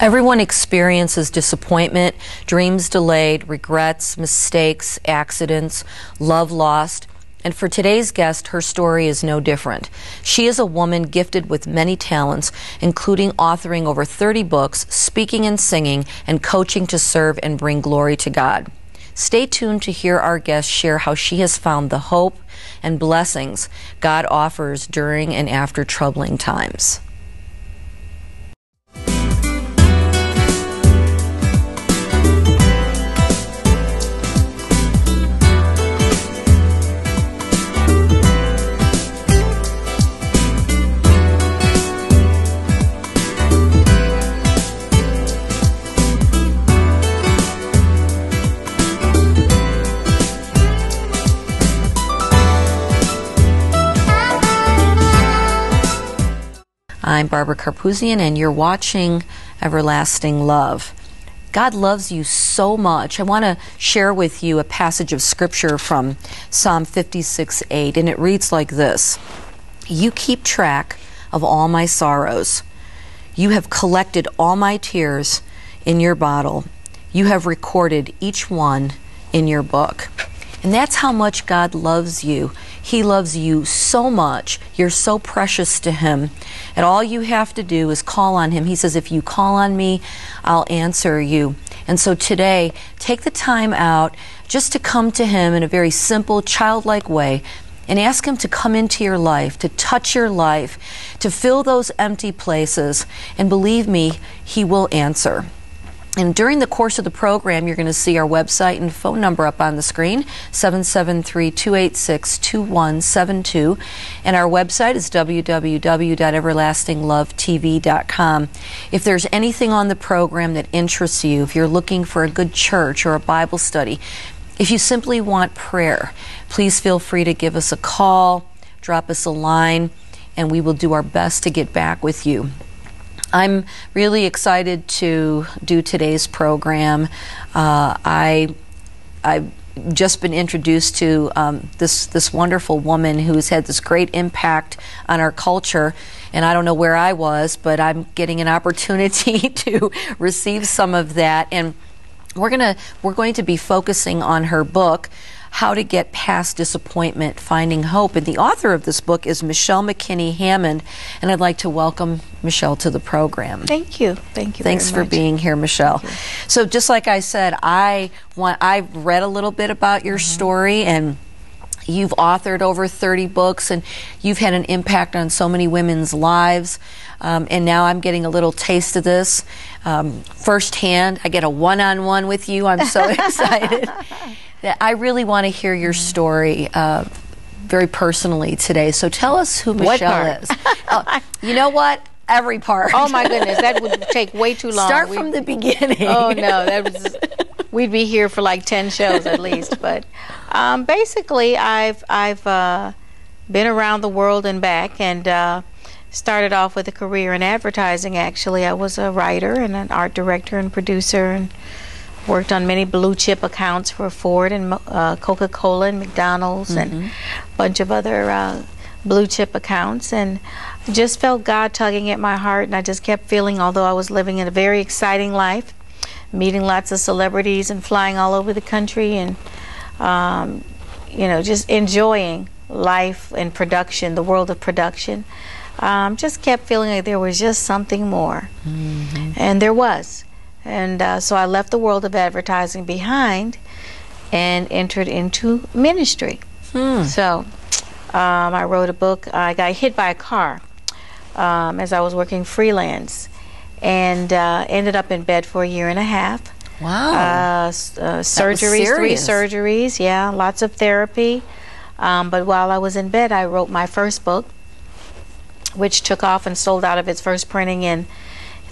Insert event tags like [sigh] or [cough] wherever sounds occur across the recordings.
Everyone experiences disappointment, dreams delayed, regrets, mistakes, accidents, love lost. And for today's guest, her story is no different. She is a woman gifted with many talents, including authoring over 30 books, speaking and singing, and coaching to serve and bring glory to God. Stay tuned to hear our guest share how she has found the hope and blessings God offers during and after troubling times. I'm Barbara Karpouzian, and you're watching Everlasting Love. God loves you so much. I want to share with you a passage of scripture from Psalm 56 8, and it reads like this You keep track of all my sorrows. You have collected all my tears in your bottle. You have recorded each one in your book. And that's how much God loves you. He loves you so much. You're so precious to Him. And all you have to do is call on Him. He says, If you call on me, I'll answer you. And so today, take the time out just to come to Him in a very simple, childlike way and ask Him to come into your life, to touch your life, to fill those empty places. And believe me, He will answer. And during the course of the program, you're going to see our website and phone number up on the screen 773 286 2172. And our website is www.everlastinglovetv.com. If there's anything on the program that interests you, if you're looking for a good church or a Bible study, if you simply want prayer, please feel free to give us a call, drop us a line, and we will do our best to get back with you. I'm really excited to do today's program. Uh, I, I've just been introduced to um, this this wonderful woman who's had this great impact on our culture. And I don't know where I was, but I'm getting an opportunity [laughs] to receive some of that. And we're gonna we're going to be focusing on her book how to Get Past Disappointment, Finding Hope. And the author of this book is Michelle McKinney Hammond. And I'd like to welcome Michelle to the program. Thank you. Thank you. Thanks for much. being here, Michelle. So, just like I said, I want I've read a little bit about your mm-hmm. story and You've authored over 30 books and you've had an impact on so many women's lives. Um, and now I'm getting a little taste of this um, firsthand. I get a one on one with you. I'm so [laughs] excited that I really want to hear your story. Uh, very personally today. So tell us who Michelle is. uh, you know what? Every part. Oh my goodness, that would take way too long. Start from the beginning. Oh no, that was we'd be here for like 10 shows at least. [laughs] But um, basically, I've, I've uh, been around the world and back and uh, started off with a career in advertising, actually. I was a writer and an art director and producer and worked on many blue chip accounts for Ford and uh, Coca Cola and McDonald's mm-hmm. and a bunch of other uh, blue chip accounts. And just felt God tugging at my heart. And I just kept feeling, although I was living in a very exciting life, meeting lots of celebrities and flying all over the country and, um, you know, just enjoying life and production, the world of production. Um, just kept feeling like there was just something more. Mm-hmm. And there was. And uh, so I left the world of advertising behind and entered into ministry. Hmm. So um, I wrote a book. I got hit by a car um, as I was working freelance and uh, ended up in bed for a year and a half. Wow. Uh, uh, surgeries, three surgeries, yeah, lots of therapy. Um, but while I was in bed, I wrote my first book, which took off and sold out of its first printing in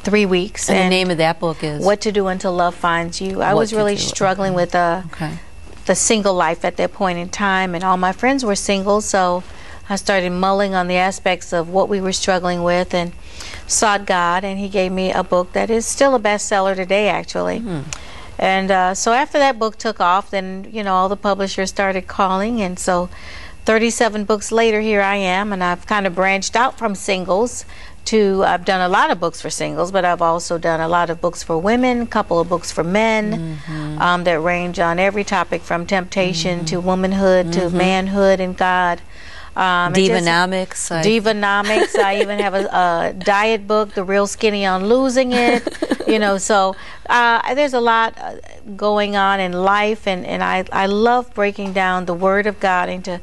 three weeks. And, and the name of that book is What to Do Until Love Finds You. I was really struggling with uh, okay. the single life at that point in time, and all my friends were single, so I started mulling on the aspects of what we were struggling with and sought God, and He gave me a book that is still a bestseller today, actually. Mm-hmm. And uh, so after that book took off, then you know all the publishers started calling, and so 37 books later, here I am, and I've kind of branched out from singles to I've done a lot of books for singles, but I've also done a lot of books for women, a couple of books for men mm-hmm. um, that range on every topic from temptation mm-hmm. to womanhood mm-hmm. to manhood and God. Um, Divanomics. I, Divanomics. I even have a, [laughs] a, diet book, The Real Skinny on Losing It. you know, so uh, there's a lot uh, going on in life, and, and I, I love breaking down the Word of God into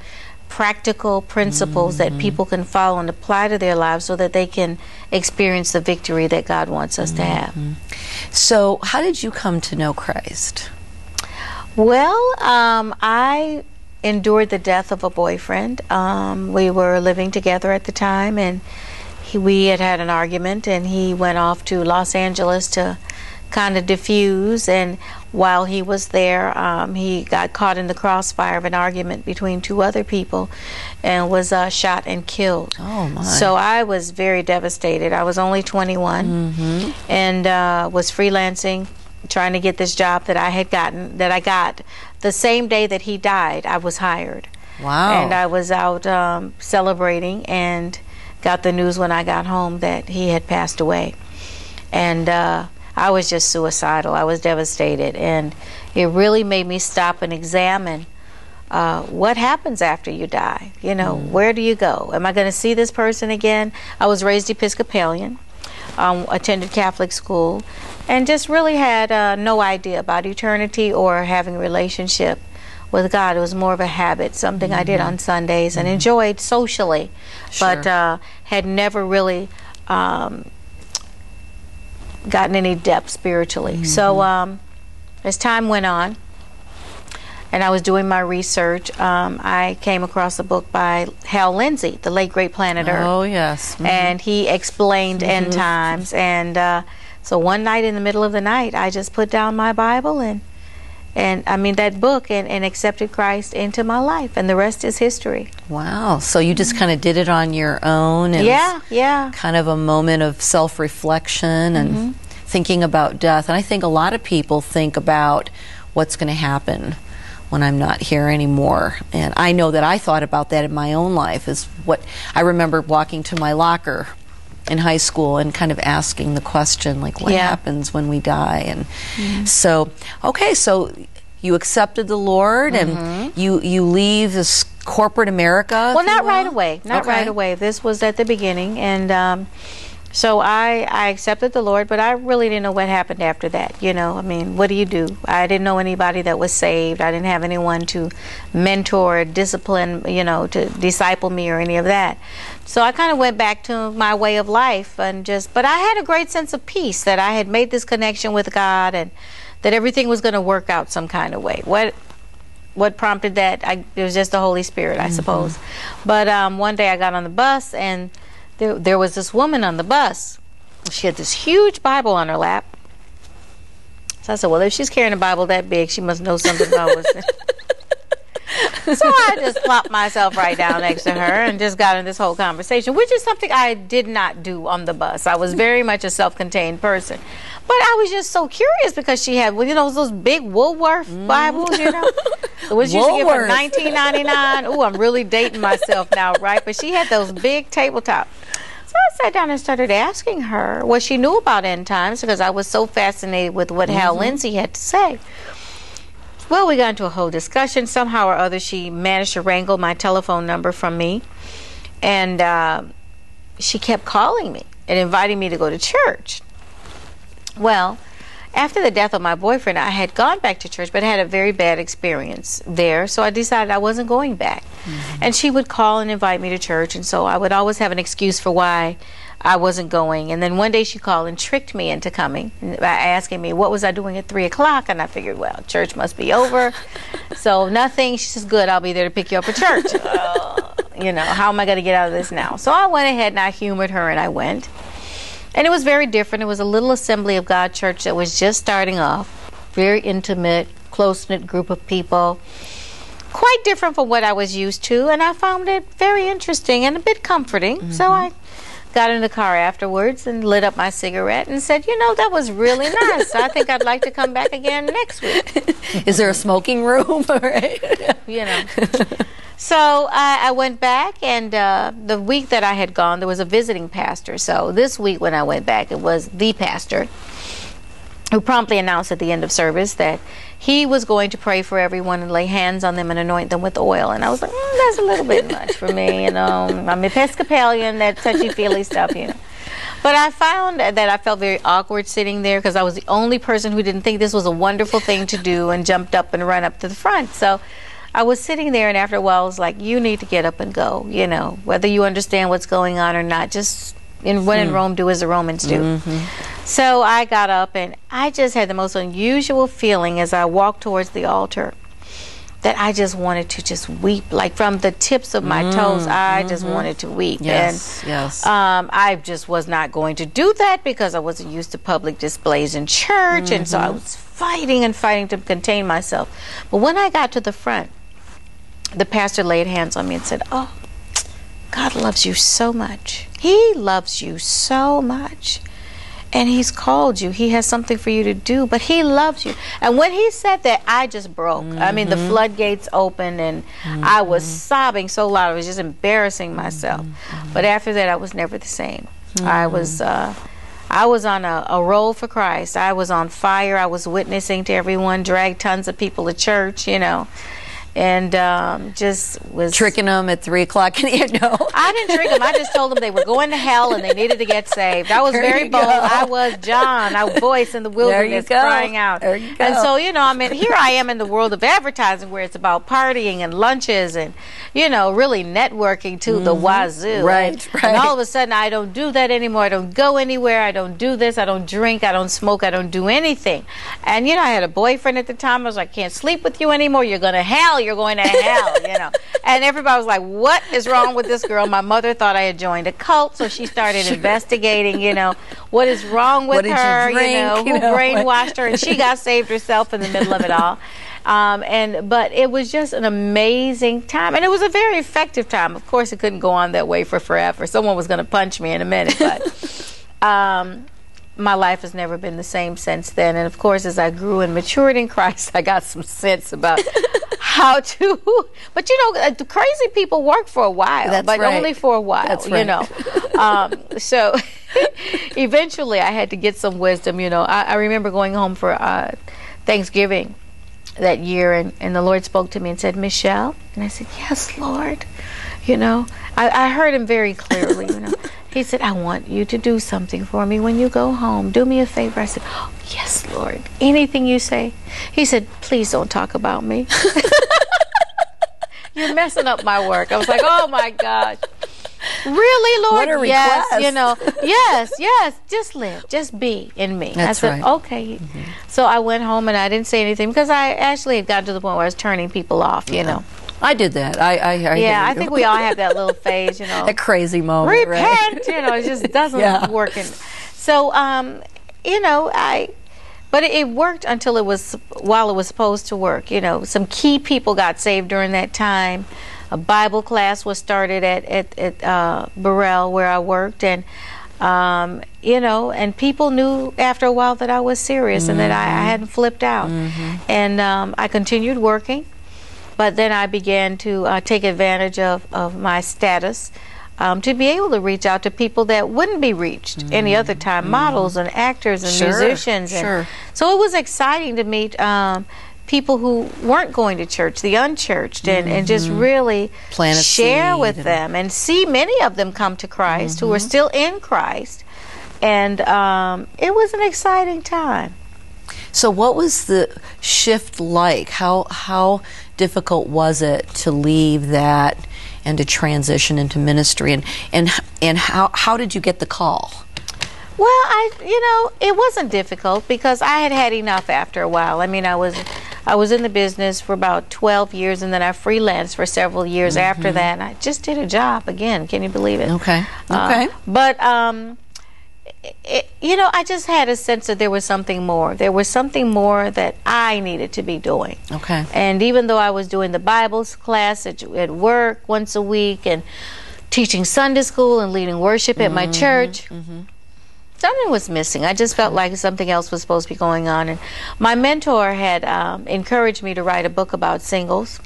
practical principles mm-hmm. that people can follow and apply to their lives so that they can experience the victory that God wants us mm-hmm. to have. So, how did you come to know Christ? Well, um, I endured the death of a boyfriend. Um, we were living together at the time, and he, we had had an argument, and he went off to Los Angeles to kind of diffuse. And while he was there, um, he got caught in the crossfire of an argument between two other people and was uh, shot and killed. Oh, my. So I was very devastated. I was only 21 mm-hmm. and uh, was freelancing, trying to get this job that I had gotten, that I got. The same day that he died, I was hired. Wow. And I was out um, celebrating and got the news when I got home that he had passed away. And uh, I was just suicidal. I was devastated. And it really made me stop and examine uh, what happens after you die. You know, mm. where do you go? Am I going to see this person again? I was raised Episcopalian, um, attended Catholic school, and just really had uh, no idea about eternity or having a relationship with God. It was more of a habit, something mm-hmm. I did on mm-hmm. Sundays and mm-hmm. enjoyed socially, sure. but uh, had never really um, gotten any depth spiritually. Mm-hmm. So um, as time went on, and I was doing my research, um, I came across a book by Hal Lindsey, the late great planet Earth. Oh yes, mm-hmm. and he explained mm-hmm. end times. And uh, so one night in the middle of the night, I just put down my Bible and and I mean that book and, and accepted Christ into my life, and the rest is history. Wow! So you just kind of did it on your own, and yeah, yeah, kind of a moment of self reflection and mm-hmm. thinking about death. And I think a lot of people think about what's going to happen when I'm not here anymore. And I know that I thought about that in my own life. Is what I remember walking to my locker in high school and kind of asking the question like what yeah. happens when we die and mm-hmm. so okay so you accepted the lord mm-hmm. and you you leave this corporate america well not right away not okay. right away this was at the beginning and um, so I, I accepted the Lord, but I really didn't know what happened after that. You know, I mean, what do you do? I didn't know anybody that was saved. I didn't have anyone to mentor, discipline, you know, to disciple me or any of that. So I kind of went back to my way of life and just, but I had a great sense of peace that I had made this connection with God and that everything was going to work out some kind of way. What what prompted that? I, it was just the Holy Spirit, I mm-hmm. suppose. But um, one day I got on the bus and there, there was this woman on the bus. She had this huge Bible on her lap. So I said, well, if she's carrying a Bible that big, she must know something about [laughs] what's so I just plopped myself right down next to her and just got in this whole conversation, which is something I did not do on the bus. I was very much a self-contained person. But I was just so curious because she had, well, you know, those big Woolworth mm. Bibles, you know, which you get for nineteen ninety nine. Oh, I'm really dating myself now, right? But she had those big tabletop. So I sat down and started asking her what she knew about end times because I was so fascinated with what mm-hmm. Hal Lindsey had to say. Well, we got into a whole discussion. Somehow or other, she managed to wrangle my telephone number from me. And uh, she kept calling me and inviting me to go to church. Well, after the death of my boyfriend, I had gone back to church, but had a very bad experience there. So I decided I wasn't going back. Mm-hmm. And she would call and invite me to church. And so I would always have an excuse for why I wasn't going. And then one day she called and tricked me into coming by asking me what was I doing at three o'clock. And I figured, well, church must be over. [laughs] so nothing. She says, good, I'll be there to pick you up at church. [laughs] uh, you know, how am I going to get out of this now? So I went ahead and I humored her and I went. And it was very different. It was a little Assembly of God church that was just starting off. Very intimate, close knit group of people. Quite different from what I was used to. And I found it very interesting and a bit comforting. Mm-hmm. So I got in the car afterwards and lit up my cigarette and said, you know, that was really nice. I think I'd like to come back again next week. [laughs] Is there a smoking room? [laughs] Or you know. So I, I went back, and uh, the week that I had gone, there was a visiting pastor. So this week, when I went back, it was the pastor who promptly announced at the end of service that he was going to pray for everyone and lay hands on them and anoint them with oil. And I was like, mm, that's a little bit much for me, you know. [laughs] I'm Episcopalian, that touchy feely stuff, you know. But I found that I felt very awkward sitting there because I was the only person who didn't think this was a wonderful thing to do and jumped up and ran up to the front. So I was sitting there, and after a while, I was like, you need to get up and go, you know, whether you understand what's going on or not, just in, when in hmm. Rome, do as the Romans do. Mm-hmm. So I got up and I just had the most unusual feeling as I walked towards the altar that I just wanted to just weep, like from the tips of my mm, toes. I mm-hmm. just wanted to weep, yes, and yes. Um, I just was not going to do that because I wasn't used to public displays in church, mm-hmm. and so I mm-hmm. was fighting and fighting to contain myself. But when I got to the front, the pastor laid hands on me and said, "Oh, God loves you so much. He loves you so much." and he's called you. He has something for you to do, but he loves you. And when he said that, I just broke. Mm-hmm. I mean, the mm-hmm. floodgates opened, and mm-hmm. I was sobbing so loud. I was just embarrassing myself. Mm-hmm. But after that, I was never the same. I mm-hmm. was. Uh, I was on a, a roll for Christ. I was on fire. I was witnessing to everyone, dragged tons of people to church, you know and um, just was tricking them at three o'clock in the [laughs] no. I didn't trick them. I just told them they were going to hell and they needed to get saved. I was there very bold. Go. I was John, a voice in the wilderness crying out. And so you know, I mean, here I am in the world of advertising where it's about partying and lunches and you know, really networking to mm-hmm. the wazoo. Right, and, right. And all of a sudden, I don't do that anymore. I don't go anywhere. I don't do this. I don't drink. I don't smoke. I don't do anything. And you know, I had a boyfriend at the time. I was like, I can't sleep with you anymore. You're going to hell. You're going to hell. You know. And everybody was like, What is wrong with this girl? My mother thought I had joined a cult, so she started investigating. You know, what is wrong with her? You, drink, you, know, who you know, brainwashed her, and she got saved herself in the middle of it all. Um, and but it was just an amazing time, and it was a very effective time. Of course, it couldn't go on that way for forever. Someone was going to punch me in a minute, but. [laughs] Um, my life has never been the same since then. And of course, as I grew and matured in Christ, [laughs] I got some sense about [laughs] how to. But you know, the crazy people work for a while, That's but right. only for a while. That's right. You know, [laughs] um, so eventually, I had to get some wisdom. You know, I, I remember going home for uh, Thanksgiving that year, and, and the Lord spoke to me and said, Michelle. And I said, Yes, Lord. You know, I, I heard him very clearly, you know. He said, I want you to do something for me when you go home. Do me a favor. I said, oh, Yes, Lord. Anything you say. He said, Please don't talk about me. [laughs] You're messing up my work. I was like, Oh my gosh. Really, Lord? What a yes, request. you know. Yes, yes. Just live. Just be in me. That's I said, right. okay. Mm-hmm. So I went home and I didn't say anything because I actually had gotten to the point where I was turning people off, you yeah. know. I did that. I, I, I yeah, I think we all [laughs] have that little phase, you know. that crazy moment, Repent, right? you know, it just [laughs] doesn't yeah. work. And so, um, you know, I, but it, it worked until it was while it was supposed to work. You know, some key people got saved during that time a Bible class was started at at, at uh, Burrell where I worked, and um, you know, and people knew after a while that I was serious mm-hmm. and that I, I, mm-hmm. hadn't flipped out, mm-hmm. and um, I continued working. But then I began to uh, take advantage of, of my status um, to be able to reach out to people that wouldn't be reached mm-hmm. any other time, mm-hmm. models and actors and sure. musicians. And sure. So it was exciting to meet um, people who weren't going to church, the unchurched, and, mm-hmm. and just mm-hmm. really share with them and see many of them come to Christ mm-hmm. who are mm-hmm. still in Christ. And um, it was an exciting time. So, what was the shift like? How how difficult was it to leave that and to transition into ministry? And and and how how did you get the call? Well, I you know it wasn't difficult because I had had enough after a while. I mean, I was I was in the business for about 12 years and then I freelanced for several years mm-hmm. after that. And I just did a job again. Can you believe it? Okay. Uh, okay. Uh, but, um, it, you know, I just had a sense that there was something more. There was something more that I needed to be doing. Okay. And even though I was doing the Bible class at, at work once a week and teaching Sunday school and leading worship mm-hmm. at my mm-hmm. church, mm-hmm something was missing. I just felt like something else was supposed to be going on. And my mentor had um, encouraged me to write a book about singles.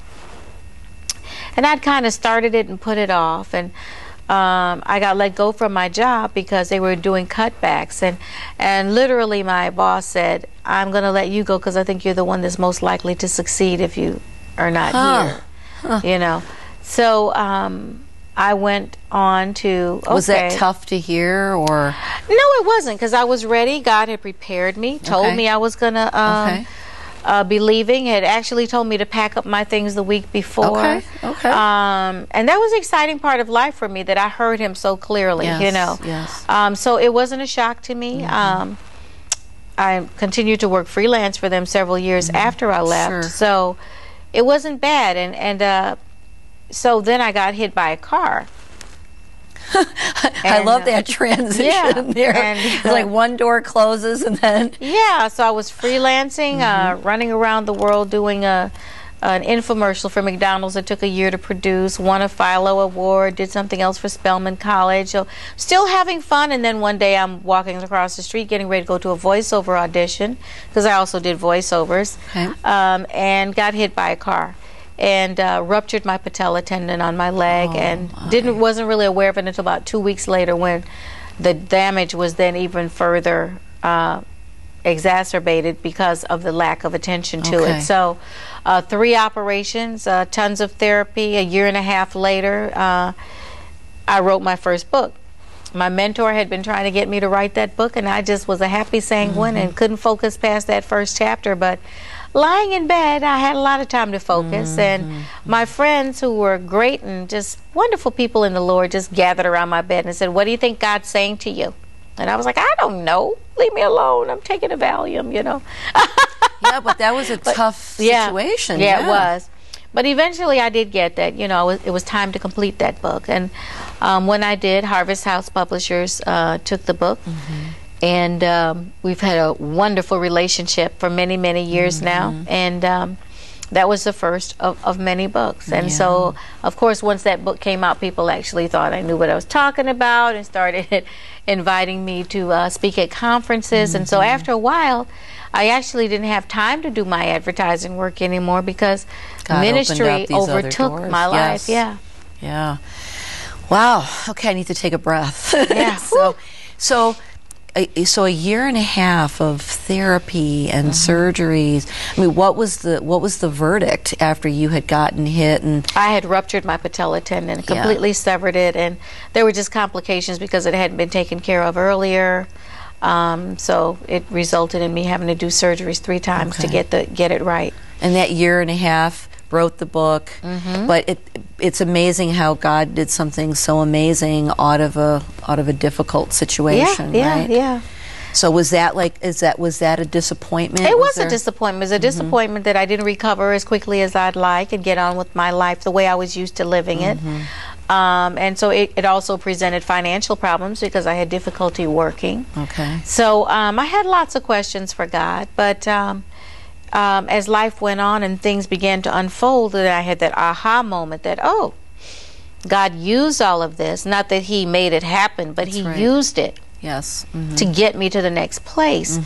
and I'd kind of started it and put it off, and um, I got let go from my job because they were doing cutbacks, and and literally my boss said, "I'm going to let you go because I think you're the one that's most likely to succeed if you are not Huh. here." You know, so um, I went on to. Was that tough to hear or? No, it wasn't because I was ready. God had prepared me, told Okay. me I was going to um, Okay. Uh, be leaving, had actually told me to pack up my things the week before. Okay, okay. Um, and that was the exciting part of life for me that I heard him so clearly, you know. yes. Mm-hmm. Um, so it wasn't a shock to me. Um, I continued to work freelance for them several years after I left. Mm-hmm. Sure. So it wasn't bad. And, and uh, so then I got hit by a car. [laughs] I love uh, that transition yeah, there. and, it's uh, like one door closes and then. [laughs] Yeah, so I was freelancing, uh, Mm-hmm. running around the world doing a an infomercial for McDonald's that took a year to produce. Won a Philo Award. Did something else for Spelman College. So still having fun. And then one day I'm walking across the street, getting ready to go to a voiceover audition because I also did voiceovers. Okay. Um, and got hit by a car. And uh, ruptured my patella tendon on my leg, Oh, and my. didn't wasn't really aware of it until about two weeks later, when the damage was then even further uh, exacerbated because of the lack of attention to Okay. it. So, uh, three operations, uh, tons of therapy. A year and a half later, uh, I wrote my first book. My mentor had been trying to get me to write that book, and I just was a happy sanguine and couldn't focus past that first chapter. But lying in bed, I had a lot of time to focus, and my friends who were great and just wonderful people in the Lord just gathered around my bed and said, "What do you think God's saying to you?" And I was like, "I don't know. Leave me alone. I'm taking a Valium, you know." Yeah, but that was a [laughs] tough yeah. situation. Yeah, it was. But eventually, I did get that. You know, it was, it was time to complete that book, and um, when I did, Harvest House Publishers uh, took the book, Mm-hmm. And um, we've had a wonderful relationship for many, many years Mm-hmm. now, and. Um, that was the first of, of many books. And so, of course, once that book came out, people actually thought I knew what I was talking about and started [laughs] inviting me to uh, speak at conferences. And so, Mm-hmm. after a while, I actually didn't have time to do my advertising work anymore because God ministry up these other overtook my life. Yes. Yeah. Yeah. Wow. Okay, I need to take a breath. [laughs] Yeah. so, so, a, so a year and a half of therapy and Mm-hmm. surgeries. I mean, what was the what was the verdict after you had gotten hit and I had ruptured my patella tendon, completely severed it, and there were just complications because it hadn't been taken care of earlier. Um, so it resulted in me having to do surgeries three times to get the get it right. and that year and a half wrote the book? Mm-hmm. But it it's amazing how God did something so amazing out of a out of a difficult situation. yeah, yeah, right? yeah. So was that like is that was that a disappointment? It was, there- a disappointment. It was a disappointment that I didn't recover as quickly as I'd like and get on with my life the way I was used to living it. Um, and so it, it also presented financial problems because I had difficulty working. Okay. So um, I had lots of questions for God, but um, um, as life went on and things began to unfold, that I had that aha moment that oh, God used all of this. Not that He made it happen, but He right. used it Yes. Mhm. to get me to the next place.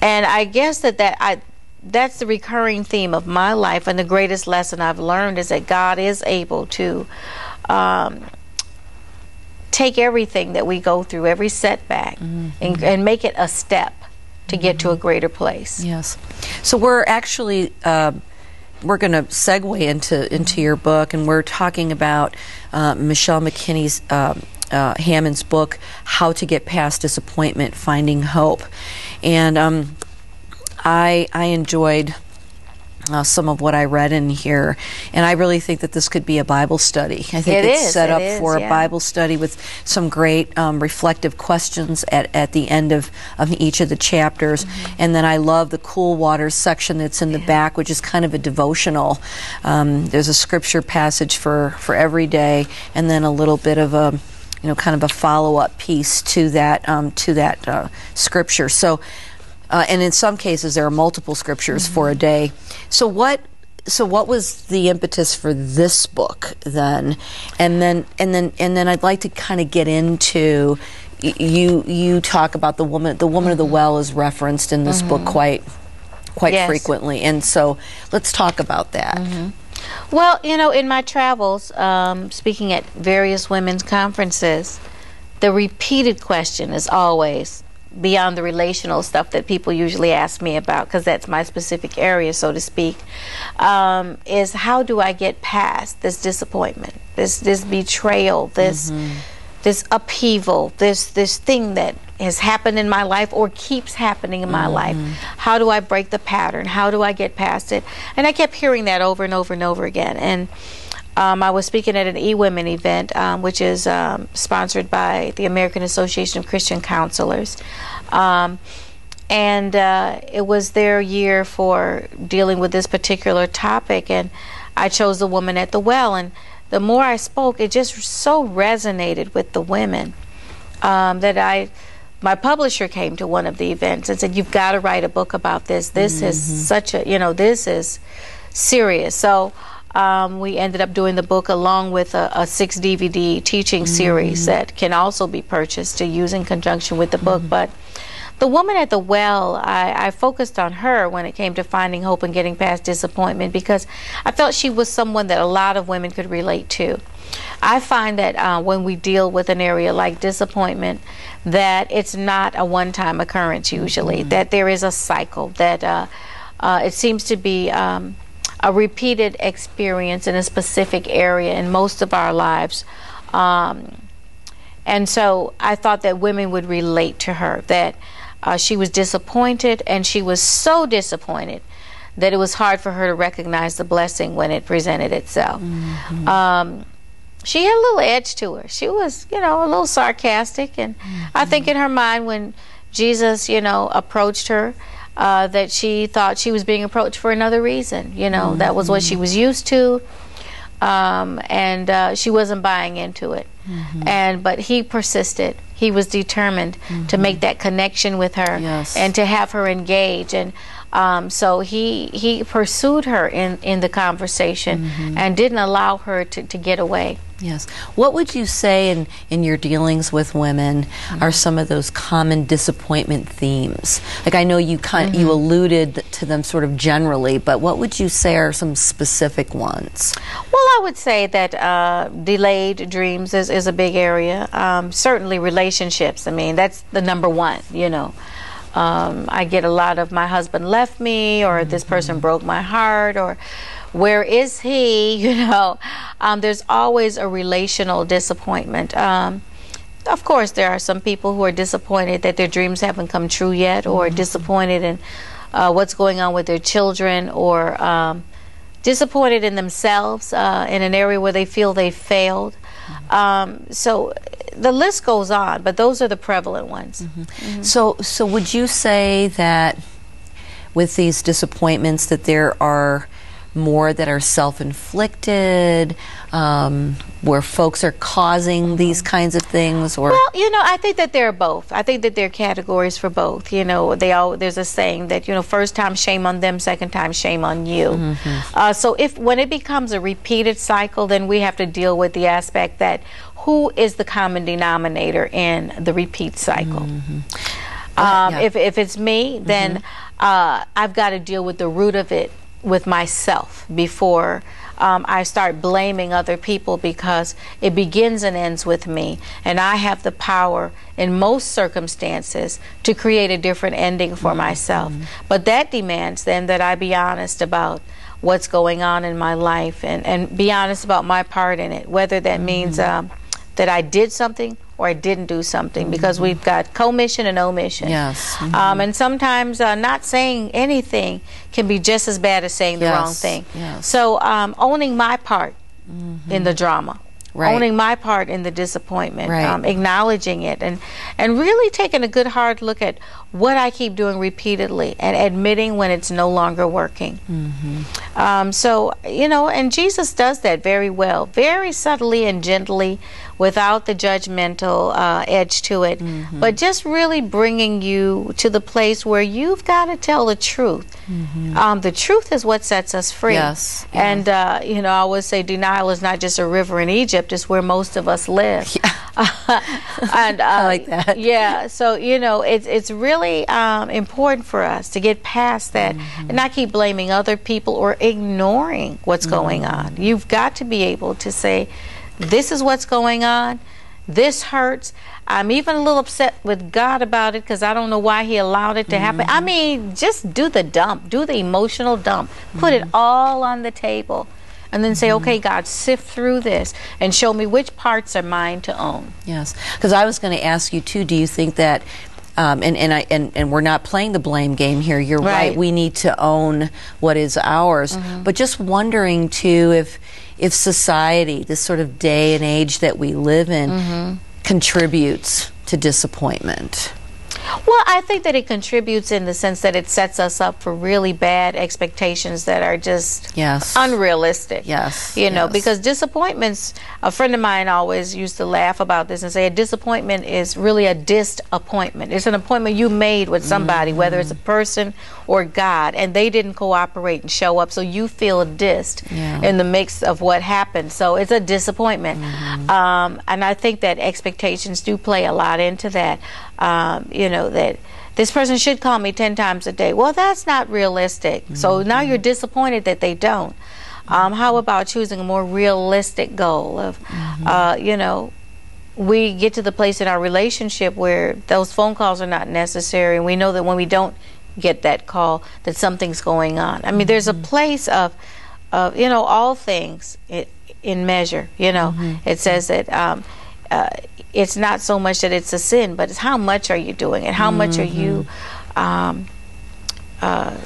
And I guess that that I that's the recurring theme of my life and the greatest lesson I've learned is that God is able to um, take everything that we go through, every setback, and, and make it a step to get to a greater place. Yes. So we're actually uh, we're going to segue into into your book, and we're talking about uh, Michelle McKinney's. Uh, uh, Hammond's book, "How to Get Past Disappointment: Finding Hope," and um, I I enjoyed uh, some of what I read in here, and I really think that this could be a Bible study. I think It it's is, set it up is, for yeah. a Bible study with some great um, reflective questions at, at the end of, of each of the chapters. Mm-hmm. And then I love the cool water section that's in the back, which is kind of a devotional. Um, there's a scripture passage for, for every day, and then a little bit of a you know kind of a follow up piece to that um, to that uh, scripture. So. Uh, and in some cases, there are multiple scriptures for a day. So what? So what was the impetus for this book then? And then and then and then I'd like to kind of get into y- you. You talk about the woman. The woman of the well is referenced in this book quite quite Yes. frequently, and so let's talk about that. Well, you know, in my travels, um, speaking at various women's conferences, the repeated question is always beyond the relational stuff that people usually ask me about, because that's my specific area, so to speak, um, is how do I get past this disappointment, this this betrayal, this mm-hmm. this upheaval, this this thing that has happened in my life or keeps happening in my mm-hmm. life. How do I break the pattern? How do I get past it? And I kept hearing that over and over and over again. And um, I was speaking at an eWomen event, um, which is um, sponsored by the American Association of Christian Counselors. Um, and uh, it was their year for dealing with this particular topic. And I chose the woman at the well. And the more I spoke, it just so resonated with the women um, that I my publisher came to one of the events and said, "You've got to write a book about this. This mm-hmm. is such a you know this is serious." So um, we ended up doing the book along with a, a six DVD teaching mm-hmm. series that can also be purchased to use in conjunction with the book. Mm-hmm. But the woman at the well, I, I, focused on her when it came to finding hope and getting past disappointment because I felt she was someone that a lot of women could relate to. I find that uh, when we deal with an area like disappointment, that it's not a one-time occurrence usually. Mm-hmm. That there is a cycle. That uh, uh, it seems to be um, a repeated experience in a specific area in most of our lives. Um, and so I thought that women would relate to her. That uh, she was disappointed, and she was so disappointed that it was hard for her to recognize the blessing when it presented itself. Mm-hmm. Um, she had a little edge to her. She was, you know, a little sarcastic, and mm-hmm. I think in her mind when Jesus, you know, approached her, uh, that she thought she was being approached for another reason. You know, mm-hmm. that was what she mm-hmm. was used to, um, and uh, she wasn't buying into it. Mm-hmm. And but he persisted. He was determined to mm-hmm. make that connection with her yes. and to have her engage and. Um, so he he pursued her in, in the conversation mm-hmm. and didn't allow her to, to get away. Yes. What would you say in, in your dealings with women mm-hmm. are some of those common disappointment themes? Like I know you kind mm-hmm. you alluded to them sort of generally, but what would you say are some specific ones? Well, I would say that uh, delayed dreams is, is a big area. Um, certainly relationships. I mean, that's the number one. You know. Um, I get a lot of my husband left me, or mm-hmm. this person broke my heart, or where is he? [laughs] You know, um, there's always a relational disappointment. Um, of course, there are some people who are disappointed that their dreams haven't come true yet, or mm-hmm. disappointed in uh, what's going on with their children, or um, disappointed in themselves uh, in an area where they feel they failed. Mm-hmm. Um, so the list goes on, but those are the prevalent ones. Mm-hmm. Mm-hmm. So, so would you say that with these disappointments that there are more that are self-inflicted, um, where folks are causing these kinds of things, or well, you know, I think that there are both. I think that there are categories for both. You know, they all there's a saying that you know, first time shame on them, second time shame on you. Mm-hmm. Uh, so if when it becomes a repeated cycle, then we have to deal with the aspect that who is the common denominator in the repeat cycle. Mm-hmm. Um, yeah. if, if it's me, then mm-hmm. uh, I've got to deal with the root of it with myself before um, I start blaming other people because it begins and ends with me. And I have the power in most circumstances to create a different ending for mm-hmm. myself. But that demands then that I be honest about what's going on in my life and, and be honest about my part in it, whether that mm-hmm. means um, that I did something or I didn't do something mm-hmm. because we've got commission and omission. Yes. Mm-hmm. Um, and sometimes uh, not saying anything can be just as bad as saying the wrong thing. Yes. So um, owning my part mm-hmm. in the drama. Right. Owning my part in the disappointment, right. um, acknowledging it, and and really taking a good hard look at what I keep doing repeatedly, and admitting when it's no longer working. Mm-hmm. Um, so you know, and Jesus does that very well, very subtly and gently without the judgmental uh, edge to it, mm-hmm. but just really bringing you to the place where you've got to tell the truth. Mm-hmm. Um, the truth is what sets us free. Yes. And, uh, you know, I always say denial is not just a river in Egypt, it's where most of us live. Yeah. [laughs] and [laughs] uh, I like that. Yeah, so you know, it's it's really um, important for us to get past that Mm-hmm. and not keep blaming other people or ignoring what's going Mm-hmm. on. You've got to be able to say, "This is what's going on. This hurts." I'm even a little upset with God about it because I don't know why He allowed it to happen. I Mm-hmm. mean, just do the dump, do the emotional dump, put Mm-hmm. it all on the table, and then say, "Okay, God, sift through this and show me which parts are mine to own." Yes, because I was going to ask you too. Do you think that, um, and and I and, and we're not playing the blame game here. You're right. Right. Mm-hmm. We need to own what is ours. But just wondering too if if society, this sort of day and age that we live in, Mm-hmm. contributes to disappointment. Well, I think that it contributes in the sense that it sets us up for really bad expectations that are just Yes. unrealistic. Yes, You know, yes. because disappointments, a friend of mine always used to laugh about this and say a disappointment is really a disappointment. It's an appointment you made with somebody, whether it's a person or God, and they didn't cooperate and show up, so you feel dissed Yeah. in the mix of what happened. So it's a disappointment. Um, and I think that expectations do play a lot into that. Um, you know, that this person should call me 10 times a day. Well, that's not realistic. So now you're disappointed that they don't. Um, how about choosing a more realistic goal of, uh, you know, we get to the place in our relationship where those phone calls are not necessary, and we know that when we don't get that call, that something's going on. I mean, there's a place of, of you know, all things in measure. You know, it says that. Um, uh, it's not so much that it's a sin, but it's how much are you doing it? How much are you um, uh,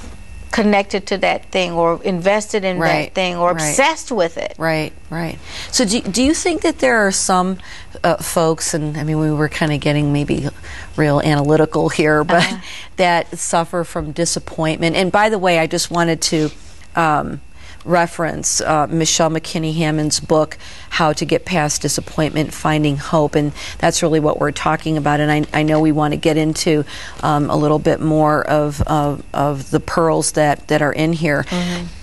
connected to that thing, or invested in Right, that thing, or right. obsessed with it? Right, right. So, do, do you think that there are some uh, folks, and I mean, we were kind of getting maybe real analytical here, [laughs] but Uh-huh. that suffer from disappointment? And by the way, I just wanted to um, reference uh, Michelle McKinney Hammond's book, How to Get Past Disappointment Finding Hope. And that's really what we're talking about. And I, I know we want to get into um, a little bit more of, of, of the pearls that, that are in here.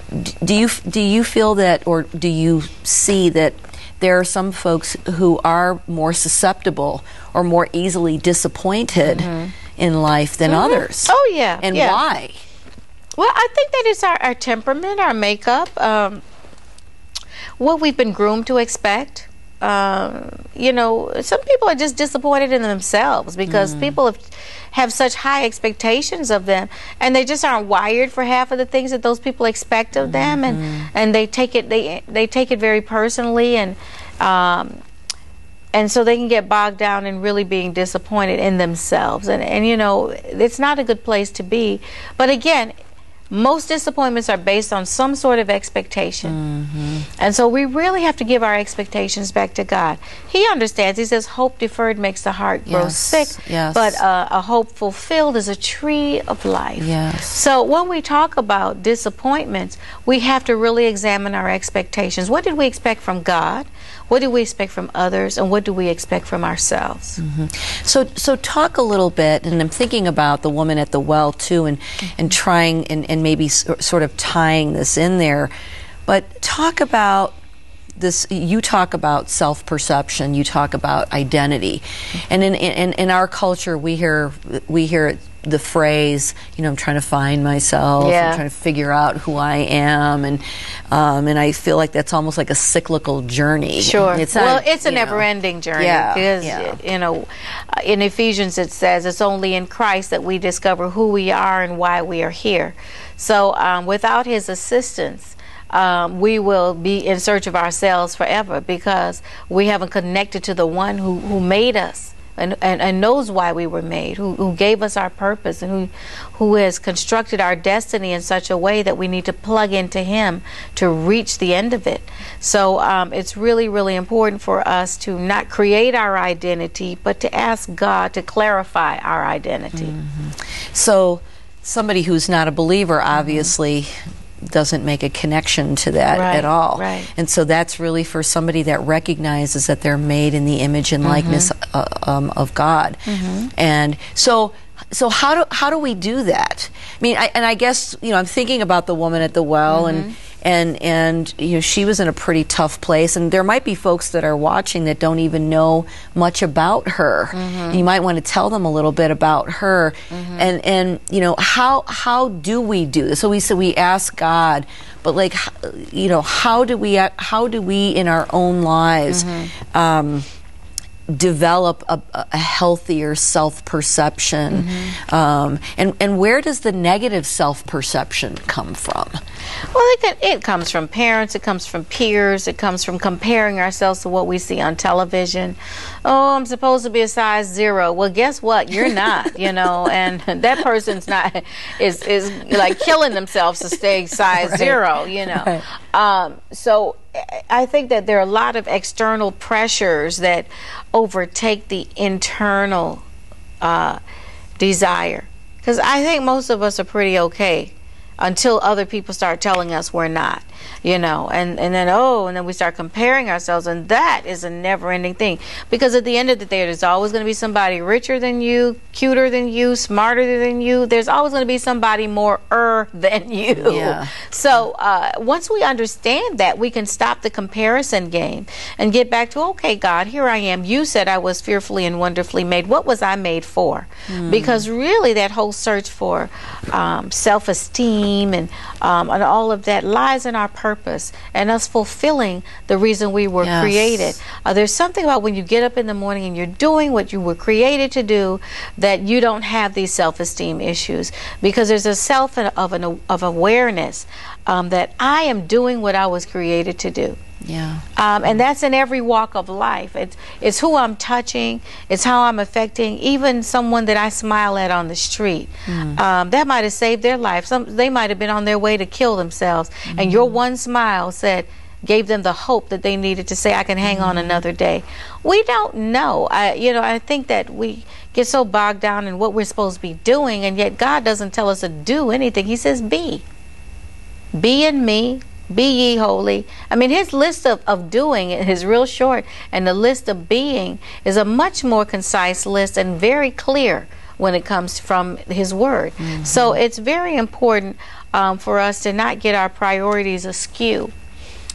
D- Do you do you feel that, or do you see that there are some folks who are more susceptible or more easily disappointed in life than others? Oh, yeah, and yeah. why? Well, I think that it's our, our temperament, our makeup, um, what we've been groomed to expect. Um, you know, some people are just disappointed in themselves because people have have such high expectations of them, and they just aren't wired for half of the things that those people expect of them, and and they take it they they take it very personally, and um, and so they can get bogged down in really being disappointed in themselves. And and you know it's not a good place to be. But again most disappointments are based on some sort of expectation and so we really have to give our expectations back to god he understands he says hope deferred makes the heart grow sick yes. but uh, a hope fulfilled is a tree of life Yes. so when we talk about disappointments, we have to really examine our expectations. What did we expect from God? What do we expect from others? And what do we expect from ourselves? So, so talk a little bit, and I'm thinking about the woman at the well too, and and trying and, and maybe sort of tying this in there, but talk about this. You talk about self perception. You talk about identity, and in, in in our culture, we hear we hear the phrase, you know, I'm trying to find myself. Yeah. I'm trying to figure out who I am, and um, and I feel like that's almost like a cyclical journey. Sure. It's well, it's a you know, never-ending journey Yeah, because yeah. you know, uh, in Ephesians it says it's only in Christ that we discover who we are and why we are here. So, um, without His assistance. Um, we will be in search of ourselves forever because we haven't connected to the one who, who made us and, and, and knows why we were made, who, who gave us our purpose, and who, who has constructed our destiny in such a way that we need to plug into Him to reach the end of it. So um, it's really, really important for us to not create our identity, but to ask God to clarify our identity. So, somebody who's not a believer obviously doesn't make a connection to that Right, at all. right. And so, that's really for somebody that recognizes that they're made in the image and likeness uh, um, of God. And so, so how do how do we do that? I mean, I, and I guess you know I'm thinking about the woman at the well, and mm-hmm. and and you know she was in a pretty tough place. And there might be folks that are watching that don't even know much about her. Mm-hmm. You might want to tell them a little bit about her. Mm-hmm. And and you know how how do we do this? So we said we ask god but like you know how do we how do we in our own lives um, develop a, a healthier self perception um, and and where does the negative self perception come from Well, it, can, it comes from parents, it comes from peers, it comes from comparing ourselves to what we see on television. Oh, I'm supposed to be a size zero. Well, guess what? You're not, [laughs] you know, and [laughs] that person's not, is, is like killing themselves to stay size [laughs] zero, you know. Right. Um, so I- think that there are a lot of external pressures that overtake the internal uh, desire. Because I think most of us are pretty okay until other people start telling us we're not, you know, and, and then, oh, and then we start comparing ourselves, and that is a never ending thing. Because at the end of the day, there's always going to be somebody richer than you, cuter than you, smarter than you. There's always going to be somebody more er [laughs] than you. Yeah. So uh, once we understand that, we can stop the comparison game and get back to, okay, God, here I am. You said I was fearfully and wonderfully made. What was I made for? Because really, that whole search for um, self esteem and, um, and all of that lies in our purpose and us fulfilling the reason we were Yes. created. Uh, there's something about when you get up in the morning and you're doing what you were created to do that you don't have these self-esteem issues because there's a self of an of awareness um, that I am doing what I was created to do. Yeah Um, and that's in every walk of life. It's it's who I'm touching. It's how I'm affecting even someone that I smile at on the street. Um, that might have saved their life. Some they might have been on their way to kill themselves, and your one smile said gave them the hope that they needed to say, "I can hang on another day." We don't know. I you know I think that we get so bogged down in what we're supposed to be doing, and yet God doesn't tell us to do anything. He says, "Be." be in me be ye holy. I mean his list of, of doing is real short and the list of being is a much more concise list and very clear when it comes from his word. So it's very important um, for us to not get our priorities askew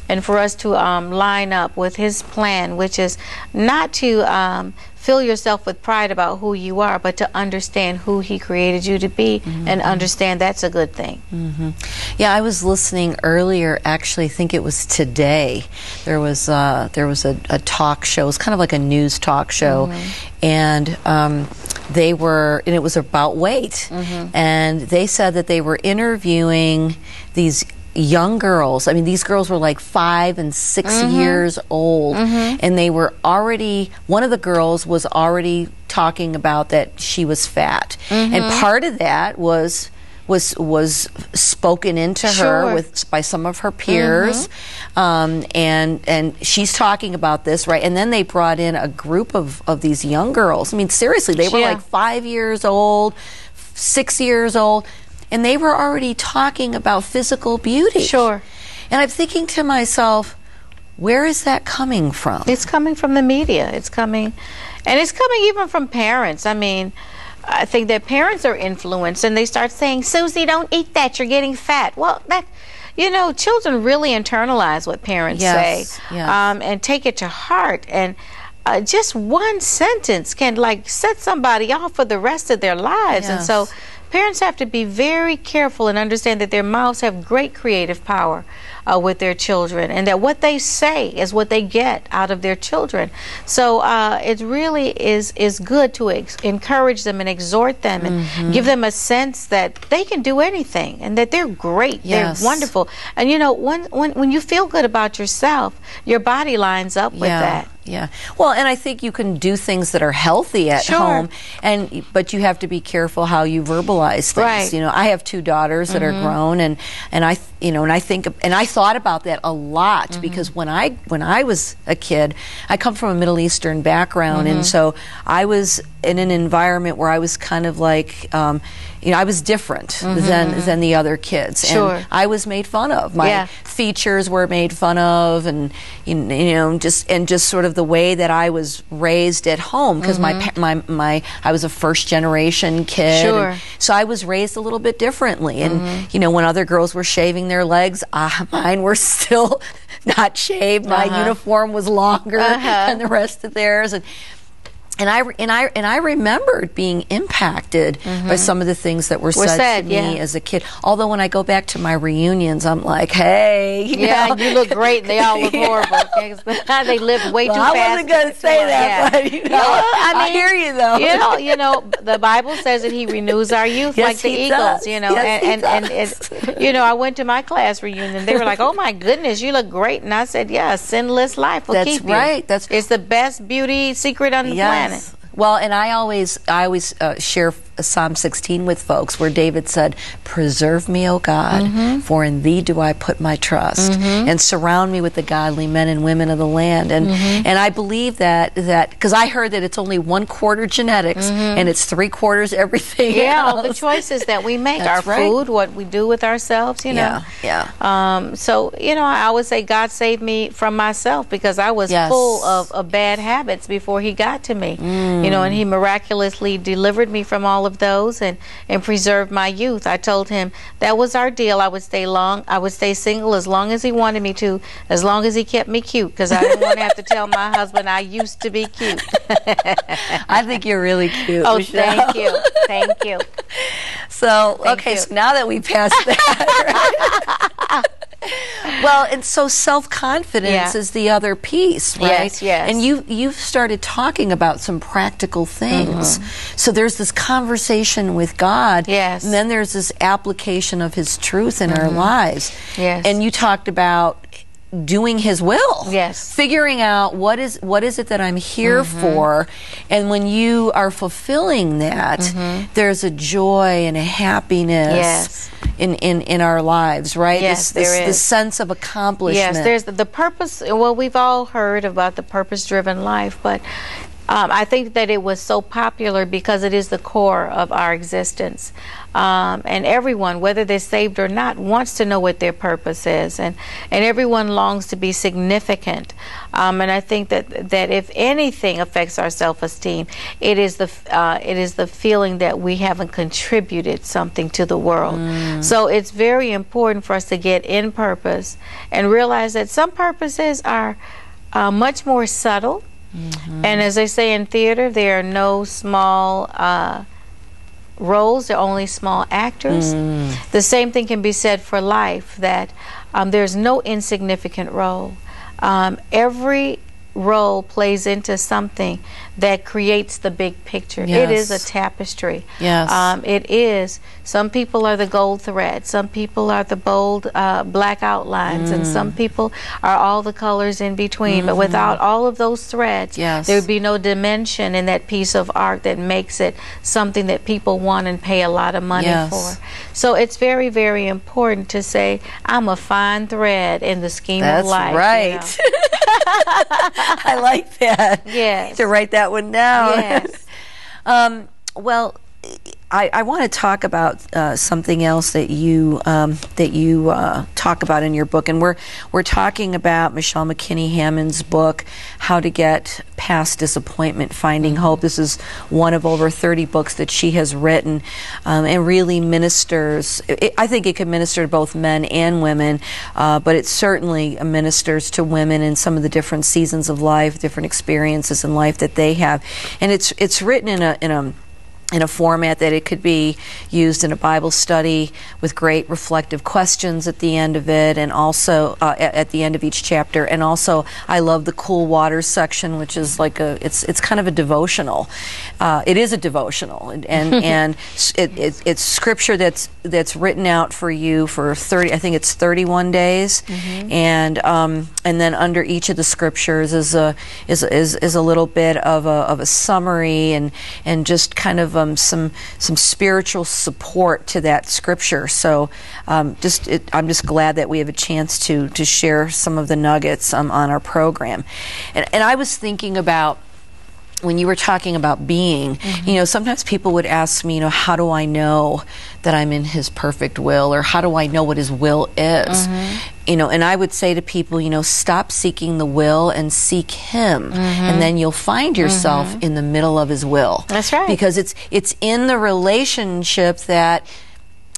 and for us to um, line up with his plan, which is not to um, fill yourself with pride about who you are, but to understand who he created you to be and understand that's a good thing. Yeah, I was listening earlier. Actually, I think it was today. There was uh, there was a, a talk show. It was kind of like a news talk show, and um, they were and it was about weight. And they said that they were interviewing these young girls. I mean, these girls were like five and 6 mm-hmm. years old, mm-hmm. and they were already. One of the girls was already talking about that she was fat, and mm-hmm. part of that was was was spoken into her with by some of her peers, um, and and she's talking about this right. And then they brought in a group of of these young girls. I mean, seriously, they were Yeah. like five years old, six years old, and they were already talking about physical beauty. Sure. And I'm thinking to myself, where is that coming from? It's coming from the media. It's coming, and it's coming even from parents. I mean, I think that parents are influenced, and they start saying, "Susie, don't eat that. You're getting fat." Well, that. You know, children really internalize what parents Yes, say yes. um, and take it to heart. And uh, just one sentence can like set somebody off for the rest of their lives. And so, Yes. Parents have to be very careful and understand that their mouths have great creative power uh, with their children, and that what they say is what they get out of their children. So uh, it really is is good to ex- encourage them and exhort them and Mm-hmm. give them a sense that they can do anything and that they're great, Yes. they're wonderful. And you know, when when when you feel good about yourself, your body lines up with yeah, that. Yeah. Well, and I think you can do things that are healthy at Sure. home, and but you have to be careful how you verbalize things. Right. Mm-hmm. You know, I have two daughters that are grown, and and I you know, and I think and I thought about that a lot Mm-hmm. because when I when I was a kid, I come from a Middle Eastern background, Mm-hmm. and so I was in an environment where I was kind of like. Um, you know, I was different than than the other kids, Mm-hmm. Sure. and I was made fun of. My Yeah. features were made fun of, and you know, just and just sort of the way that I was raised at home because my pa- my my I was a first generation kid. Sure. so I was raised a little bit differently. And you know, when other girls were shaving their legs, uh, [laughs] mine were still [laughs] not shaved. My Uh-huh. uniform was longer Uh-huh. than the rest of theirs, and and I and I and I remembered being impacted by some of the things that were, said, Mm-hmm. said, to me as a kid. Although when I go back to my reunions, I'm like, hey, [laughs] you Yeah, know, you look great, and they all look [laughs] Yeah. horrible. [laughs] they live way Well, too I fast. wasn't going to say that, Yeah. but you know, Yeah, I I, mean, hear you though. You know, you know, the Bible says that He renews our youth Yes, like the he eagles. does. You know, Yes, and and, and it, you know, I went to my class reunion. They were like, "Oh my goodness, you look great," and I said, "Yeah, a sinless life will That's keep you." right. That's- it's the best beauty secret on the planet. Well, and I always, I always uh, share Psalm 16 with folks, where David said, "Preserve me, O God, Mm-hmm. for in Thee do I put my trust, and surround me with the godly men and women of the land." And Mm-hmm. and I believe that that because I heard that it's only one quarter genetics and it's three quarters everything. Mm-hmm. Yeah, all the choices that we make, our right. food, what we do with ourselves, you know. Yeah, Um, so, you know, I always say God saved me from myself because I was Yes. full of, of bad habits before He got to me. You know, and He miraculously delivered me from all of those and, and preserve my youth. I told Him that was our deal. I would stay long, I would stay single as long as He wanted me to, as long as He kept me cute because I didn't want to have to tell my husband I used to be cute. [laughs] I think you're really cute. oh, Michelle. thank you. Thank you. [laughs] So Thank okay, you. so now that we passed that, right? [laughs] well, and so self confidence Yeah. is the other piece, right? Yes, yes. And you you've started talking about some practical things. Mm-hmm. So there's this conversation with God, Yes. and then there's this application of His truth in our mm-hmm. lives. Yes. and you talked about doing his will Yes. figuring out what is what is it that i'm here Mm-hmm. for and when you are fulfilling that Mm-hmm. there's a joy and a happiness Yes. in, in in our lives right Yes, this, this, there this sense of accomplishment Yes, there's the, the purpose. Well, we've all heard about the purpose-driven life, but um, I think that it was so popular because it is the core of our existence. Um, and everyone, whether they're saved or not, wants to know what their purpose is, and and everyone longs to be significant. Um, and I think that that if anything affects our self-esteem, it is the uh, it is the feeling that we haven't contributed something to the world. So it's very important for us to get in purpose and realize that some purposes are uh, much more subtle. And as they say in theater, there are no small uh, roles, there are only small actors. The same thing can be said for life, that um, there's no insignificant role. Um, every role plays into something that creates the big picture. It is a tapestry. Yes. Um, it is. Some people are the gold thread. Some people are the bold uh, black outlines, and Mm. some people are all the colors in between. But without all of those threads, Mm-hmm. Yes. there would be no dimension in that piece of art that makes it something that people want and pay a lot of money Yes. for. So it's very, very important to say, I'm a fine thread in the scheme that's of life. you right know. [laughs] [laughs] i like that Yes. to write that one down Yes. [laughs] Um, well, I, I want to talk about uh, something else that you um, that you uh, talk about in your book, and we're we're talking about Michelle McKinney Hammond's book, "How to Get Past Disappointment: Finding Hope." This is one of over thirty books that she has written, um, and really ministers. It, I think it could minister to both men and women, uh, but it certainly ministers to women in some of the different seasons of life, different experiences in life that they have, and it's it's written in a in a in a format that it could be used in a Bible study with great reflective questions at the end of it, and also uh, at, the end of each chapter. And also, I love the cool water section, which is like a it's it's kind of a devotional. Uh, it is a devotional, and and, [laughs] and it, it, it's scripture that's that's written out for you for thirty. I think it's thirty one days, and um, and then under each of the scriptures is a is is, is a little bit of a of a summary and and just kind of um, some some spiritual support to that scripture. So um, just it, I'm just glad that we have a chance to to share some of the nuggets um, on our program. And, and I was thinking about when you were talking about being, you know, sometimes people would ask me, you know, how do I know that I'm in His perfect will, or how do I know what His will is? Mm-hmm. You know, and I would say to people, you know, stop seeking the will and seek Him, Mm-hmm. and then you'll find yourself in the middle of His will. That's right. Because it's it's in the relationship that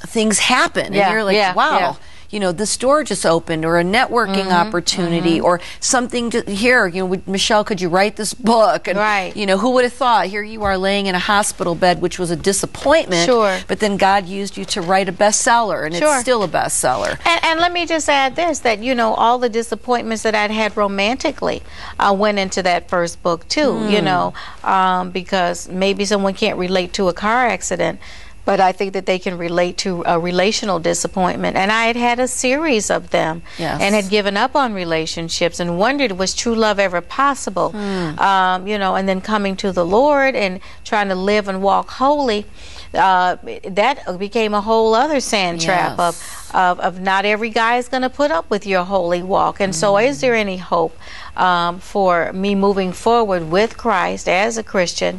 things happen, Yeah, and you're like, yeah, wow. yeah. You know, this door just opened, or a networking Mm-hmm, opportunity, or something to here. You know, would, Michelle, could you write this book? And Right. you know, who would have thought? Here you are laying in a hospital bed, which was a disappointment. Sure. But then God used you to write a bestseller, and Sure. it's still a bestseller. And, and let me just add this that, you know, all the disappointments that I'd had romantically uh, went into that first book, too, you know, um, because maybe someone can't relate to a car accident. But I think that they can relate to a relational disappointment. And I had had a series of them Yes. and had given up on relationships and wondered, was true love ever possible? Um, you know, and then coming to the Lord and trying to live and walk holy, uh, that became a whole other sand trap of of, of not every guy is going to put up with your holy walk. And so, is there any hope um, for me moving forward with Christ as a Christian?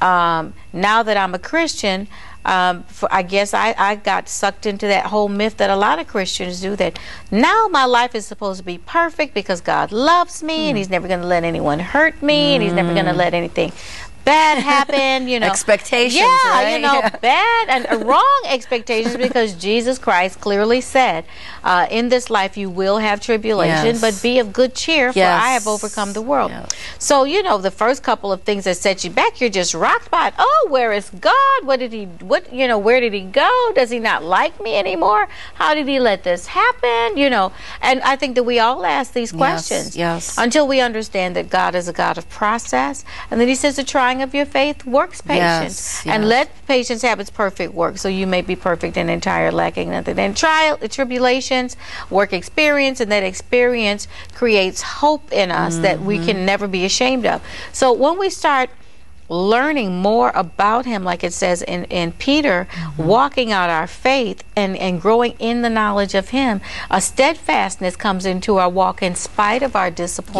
Um, now that I'm a Christian, um, for, I guess I, I got sucked into that whole myth that a lot of Christians do that now my life is supposed to be perfect because God loves me and He's never going to let anyone hurt me and He's never going to let anything bad happen, you know. Expectations, Yeah, right? you know, Yeah. [laughs] bad and wrong expectations because Jesus Christ clearly said, uh, "In this life you will have tribulation, Yes. but be of good cheer, for I have overcome the world." Yes. So you know, the first couple of things that set you back, you're just rocked by it. Oh, where is God? What did He? What you know? Where did He go? Does He not like me anymore? How did He let this happen? You know, and I think that we all ask these questions yes. until we understand that God is a God of process, and then He says the trying of your faith works patience, Yes, and yes. let patience have its perfect work, so you may be perfect and entire, lacking nothing. And trial, tribulations, work experience, and that experience creates hope in us that we Mm-hmm. can never be ashamed of. So when we start learning more about him like it says in, in peter Mm-hmm. walking out our faith and, and growing in the knowledge of him a steadfastness comes into our walk in spite of our disappointments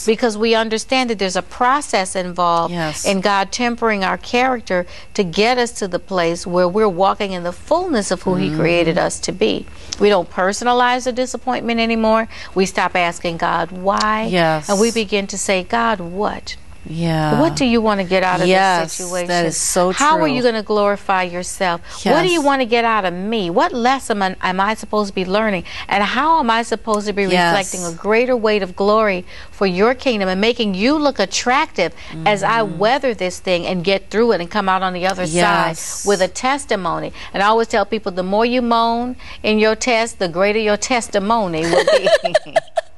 Yes. because we understand that there's a process involved Yes. in god tempering our character to get us to the place where we're walking in the fullness of who he created Mm-hmm. us to be we don't personalize the disappointment anymore we stop asking god why Yes. and we begin to say god what Yeah. what do you want to get out of Yes, this situation? that is so true. How are you going to glorify yourself? What do you want to get out of me? What lesson am, am I supposed to be learning? And how am I supposed to be Yes. reflecting a greater weight of glory for your kingdom and making you look attractive as I mm-hmm. weather this thing and get through it and come out on the other Yes. side with a testimony? And I always tell people the more you moan in your test, the greater your testimony will be. [laughs]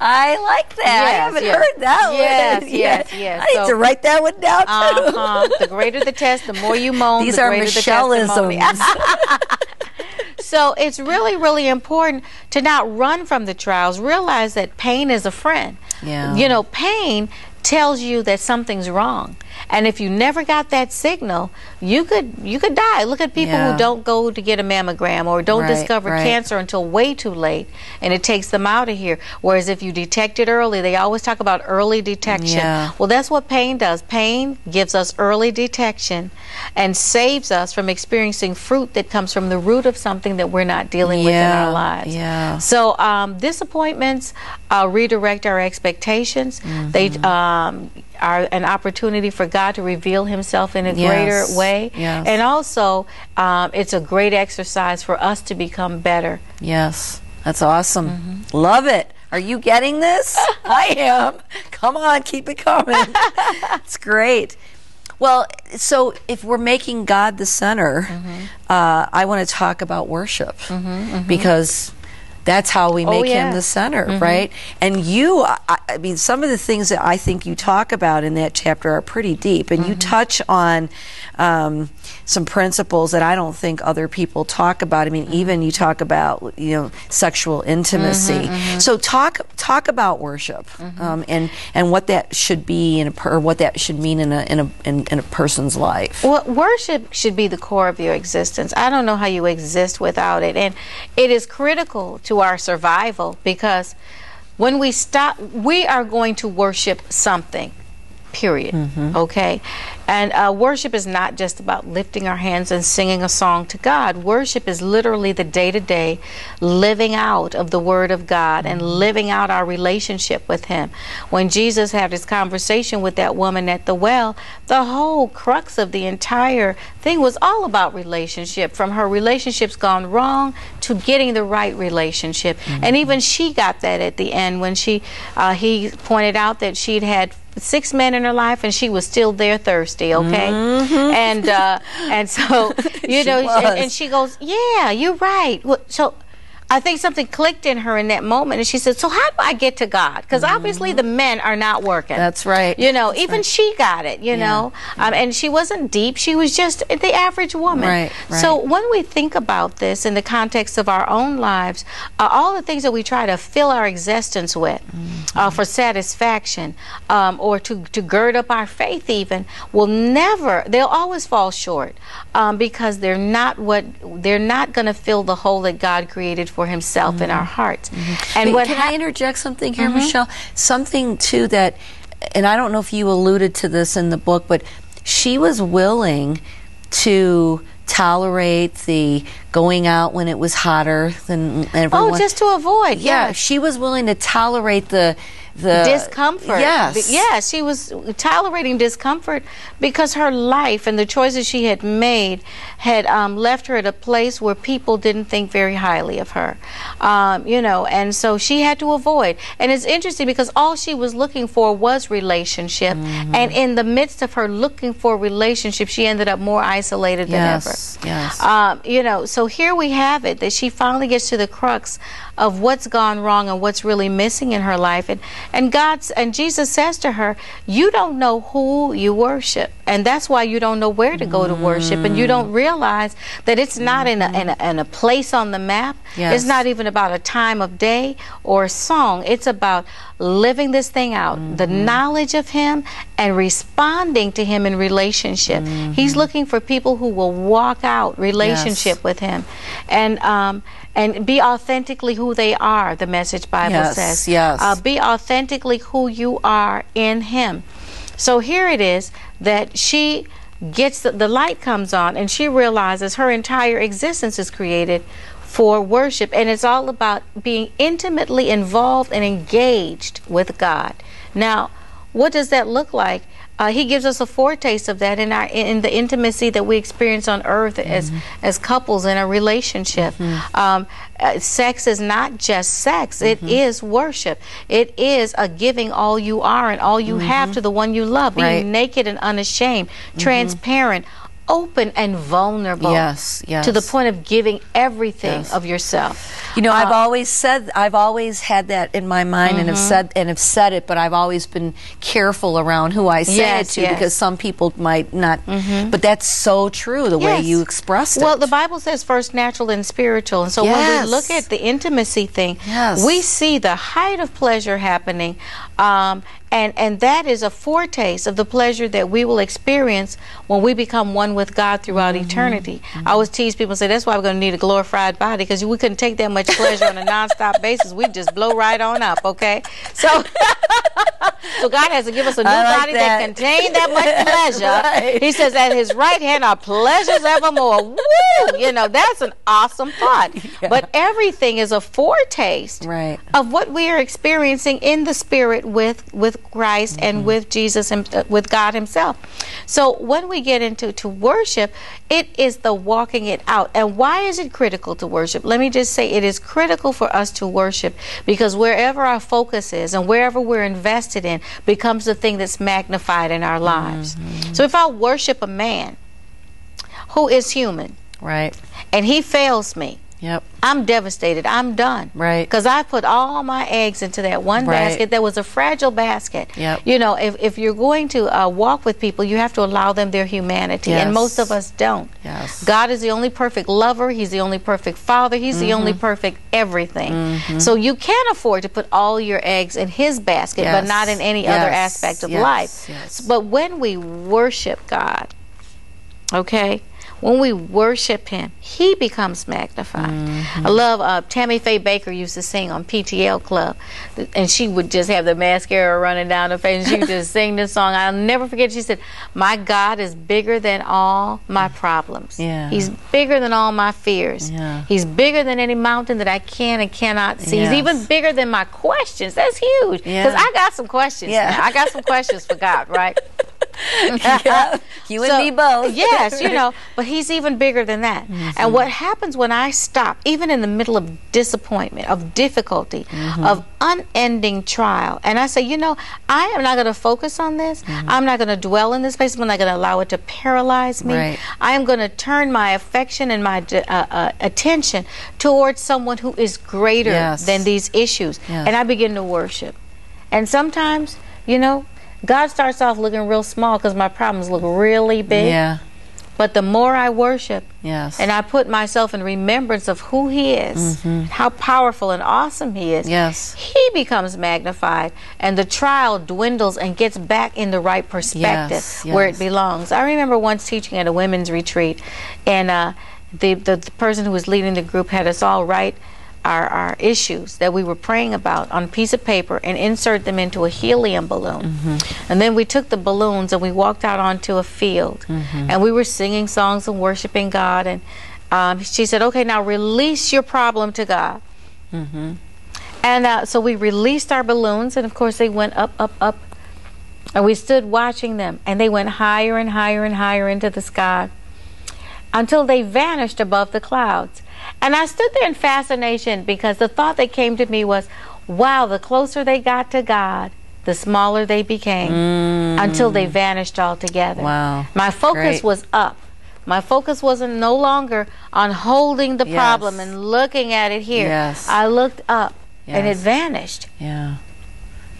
I like that. I haven't yes. heard that Yes, [laughs] one. yes, yes. I need So- to write that one down. too. Uh-huh. The greater the test, the more you moan. These the are. Michelleisms. [laughs] So it's really, really important to not run from the trials. Realize that pain is a friend. Yeah. You know, pain tells you that something's wrong. And if you never got that signal, you could you could die. Look at people Yeah. who don't go to get a mammogram or don't Right, discover right. cancer until way too late and it takes them out of here. Whereas if you detect it early, they always talk about early detection. Yeah. Well, that's what pain does. Pain gives us early detection and saves us from experiencing fruit that comes from the root of something that we're not dealing with in our lives. yeah. So um, disappointments uh, redirect our expectations. They Mm-hmm. um, are an opportunity for God to reveal Himself in a Yes, greater way, yes. and also um, it's a great exercise for us to become better. Yes, that's awesome. Mm-hmm. Love it. Are you getting this? [laughs] I am. Come on, keep it coming. [laughs] it's great. Well, so if we're making God the center, Mm-hmm. uh, I want to talk about worship because that's how we Oh, make Him the center, mm-hmm. right? And you, I, I mean, some of the things that I think you talk about in that chapter are pretty deep, and you mm-hmm. touch on um, some principles that I don't think other people talk about. I mean, mm-hmm. even you talk about you know sexual intimacy. So talk talk about worship um, and and what that should be in a per, or what that should mean in a in a in, in a person's life. Well, worship should be the core of your existence. I don't know how you exist without it. And it is critical to our survival because when we stop, we are going to worship something. Period. Okay? And uh, worship is not just about lifting our hands and singing a song to God. Worship is literally the day to day living out of the Word of God and living out our relationship with Him. When Jesus had his conversation with that woman at the well, the whole crux of the entire thing was all about relationship from her relationships gone wrong to getting the right relationship. And even she got that at the end when she uh, he pointed out that she'd had six men in her life and she was still there thirsty okay? And uh and so [laughs] you know and, and she goes yeah you're right. Well, so I think something clicked in her in that moment, and she said, "So how do I get to God? Because obviously the men are not working. That's right. You know, even she got it. You know, um, and she wasn't deep. She was just the average woman. Right, right. So when we think about this in the context of our own lives, uh, all the things that we try to fill our existence with Mm-hmm. uh, for satisfaction um, or to, to gird up our faith, even, will never, they'll always fall short um, because they're not what, they're not going to fill the hole that God created for Himself in our mm-hmm. hearts. Mm-hmm. And Wait, what can hap- I interject something here, mm-hmm. Michelle? Something too that, and I don't know if you alluded to this in the book, but she was willing to tolerate the going out when it was hotter than oh, everyone. Oh, just to avoid. yeah, yes. she was willing to tolerate the the discomfort. Yes, Yeah, she was tolerating discomfort because her life and the choices she had made had um, left her at a place where people didn't think very highly of her. Um, you know, and so she had to avoid. And it's interesting because all she was looking for was relationship. Mm-hmm. And in the midst of her looking for relationship, she ended up more isolated than Yes, ever. yes. Um, you know, so here we have it that she finally gets to the crux of what's gone wrong and what's really missing in her life. And and God's and Jesus says to her, "You don't know who you worship, and that's why you don't know where to go to worship, and you don't realize that it's not in, a, in a in a place on the map. Yes. It's not even about a time of day or a song. It's about living this thing out, the knowledge of Him, and responding to Him in relationship. He's looking for people who will walk out relationship with Him, and um, and be authentically who they are. The Message Bible Yes, says, yes. Uh, be authentically who you are in Him. So here it is that she gets the, the light comes on and she realizes her entire existence is created for worship and it's all about being intimately involved and engaged with God. Now, what does that look like? Uh, he gives us a foretaste of that in our in the intimacy that we experience on earth as as couples in a relationship. Um, uh, sex is not just sex; it is worship. It is a giving all you are and all you have to the one you love, being Right. naked and unashamed, transparent, open and vulnerable. Yes, yes. To the point of giving everything Yes. of yourself. You know, I've Uh, always said I've always had that in my mind and have Mm-hmm. said and have said it, but I've always been careful around who I say Yes, it to yes. Mm-hmm. because some people might not. But that's so true the way you expressed it. Well, the Bible says first natural and spiritual. And so when we look at the intimacy thing, we see the height of pleasure happening. Um, and, and that is a foretaste of the pleasure that we will experience when we become one with God throughout Mm-hmm. eternity. I always tease people and say that's why we're going to need a glorified body because we couldn't take that much pleasure on a nonstop [laughs] basis. We'd just blow right on up, okay? So, [laughs] so God has to give us a new like body that. that. contains that much [laughs] pleasure. Right. He says, at his right hand are pleasures evermore. Woo! You know, that's an awesome thought. But everything is a foretaste Right. of what we are experiencing in the spirit with with Christ Mm-hmm. and with Jesus and uh, with God himself. So when we get into to worship, it is the walking it out. And why is it critical to worship? Let me just say it is critical for us to worship because wherever our focus is and wherever we're invested in becomes the thing that's magnified in our lives. Mm-hmm. So if I worship a man who is human right. and he fails me, Yep. I'm devastated. I'm done. Right. Because I put all my eggs into that one Right. basket that was a fragile basket. Yep. You know, if, if you're going to uh, walk with people, you have to allow them their humanity. And most of us don't. Yes. God is the only perfect lover. He's the only perfect father. He's the Mm-hmm. only perfect everything. So you can afford to put all your eggs in his basket, but not in any other aspect of Yes. life. Yes. But when we worship God, okay, when we worship Him, He becomes magnified. I love uh, Tammy Faye Bakker used to sing on PTL Club, and she would just have the mascara running down her face, and she would just [laughs] sing this song. I'll never forget. She said, "My God is bigger than all my problems. Yeah. He's bigger than all my fears. Yeah. He's bigger than any mountain that I can and cannot see. He's even bigger than my questions. That's huge. Because Yeah. I got some questions. Yeah. now. I got some questions for God, right? [laughs] [laughs] [laughs] Yeah, you and So, me both. [laughs] yes, you know, but he's even bigger than that. Mm-hmm. And what happens when I stop, even in the middle of disappointment, of difficulty, Mm-hmm. of unending trial, and I say, you know, I am not going to focus on this. Mm-hmm. I'm not going to dwell in this place. I'm not going to allow it to paralyze me. Right. I am going to turn my affection and my uh, uh, attention towards someone who is greater Yes. than these issues. Yes. And I begin to worship. And sometimes, you know, God starts off looking real small because my problems look really big. Yeah. But the more I worship Yes. and I put myself in remembrance of who He is, how powerful and awesome He is, Mm-hmm. Yes. He becomes magnified and the trial dwindles and gets back in the right perspective Yes, where yes. it belongs. I remember once teaching at a women's retreat, and uh, the, the, the person who was leading the group had us all write our, our issues that we were praying about on a piece of paper and insert them into a helium balloon. Mm-hmm. And then we took the balloons and we walked out onto a field Mm-hmm. and we were singing songs and worshiping God. And um, she said, Okay, now release your problem to God. Mm-hmm. And uh, so we released our balloons, and of course, they went up, up, up. And we stood watching them, and they went higher and higher and higher into the sky until they vanished above the clouds. And I stood there in fascination because the thought that came to me was, wow, the closer they got to God, the smaller they became until they vanished altogether. Mm. Wow. My focus Great. was up. My focus wasn't no longer on holding the Yes. problem and looking at it here. Yes. I looked up and it vanished. Yeah.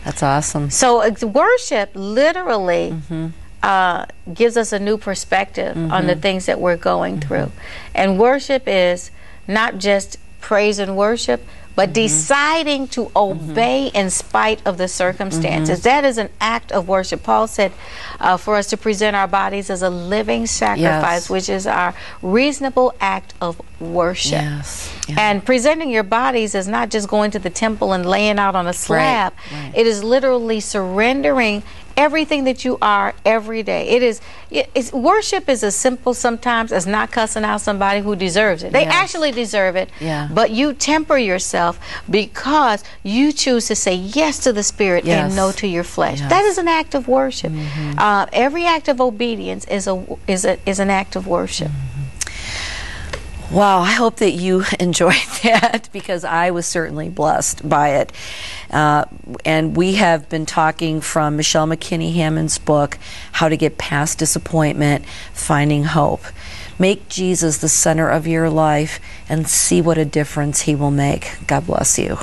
That's awesome. So worship literally Mm-hmm. uh, gives us a new perspective on the things that we're going Mm-hmm. through. And worship is not just praise and worship, but Mm-hmm. deciding to obey in spite of the circumstances. Mm-hmm. That is an act of worship. Paul said uh, for us to present our bodies as a living sacrifice, Yes. which is our reasonable act of worship. Yes. Yeah. And presenting your bodies is not just going to the temple and laying out on a slab. right. It is literally surrendering everything that you are every day. is it- It's, worship is as simple sometimes as not cussing out somebody who deserves it. They Yes. actually deserve it. Yeah. But you temper yourself because you choose to say yes to the spirit Yes. and no to your flesh. Yes. That is an act of worship. Uh, every act of obedience is a is a is an act of worship. Wow, I hope that you [laughs] enjoyed [laughs] that because I was certainly blessed by it. Uh, and we have been talking from Michelle McKinney Hammond's book, How to Get Past Disappointment, Finding Hope. Make Jesus the center of your life and see what a difference he will make. God bless you.